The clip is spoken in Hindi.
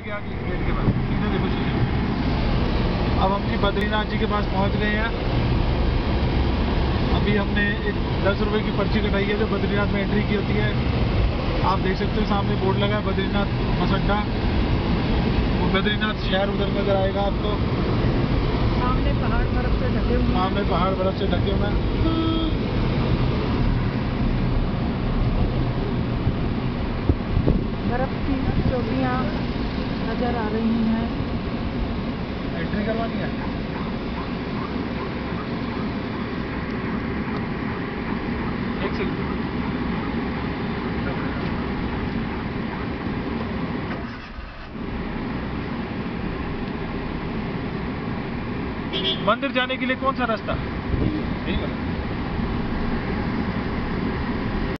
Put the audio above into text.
आगे आगे गेट के पास। सीधे देखो शीशे अब हम जी बद्रीनाथ जी के पास पहुँच गए हैं। अभी हमने एक दस रुपए की पर्ची कटाई है जो बद्रीनाथ में एंट्री की होती है। आप देख सकते हो सामने बोर्ड लगा है बद्रीनाथ बस अड्डा वो बद्रीनाथ शहर उधर नज़र आएगा आपको। सामने पहाड़ बर्फ़ से ढके हुए सामने पहाड़ बर्फ़ से ढके हुए हैं। बर्फ़ की चोटियाँ नज़र आ रही हैं। एंट्री करवानी है? एक सेकंड मंदिर जाने के लिए कौन सा रास्ता? यही वाला